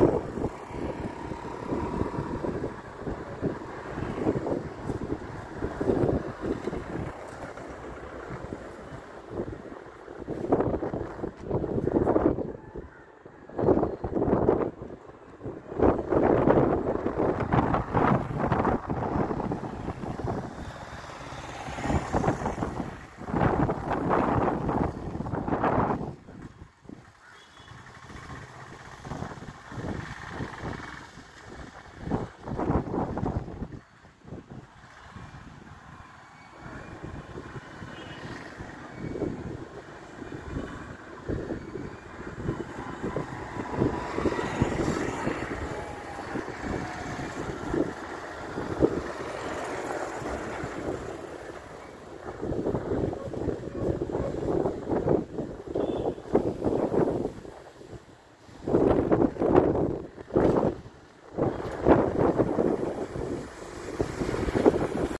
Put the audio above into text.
you.